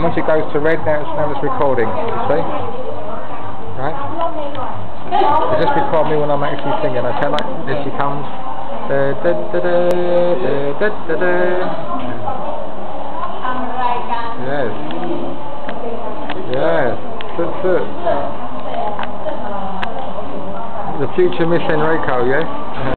And once it goes to red, now it's, now it's recording, you see? Right? It just record me when I'm actually singing, okay? Like, there she comes. Da, da, da, da, da, da, da. Yes. Yes. That's it. The future Miss Enrico, yes?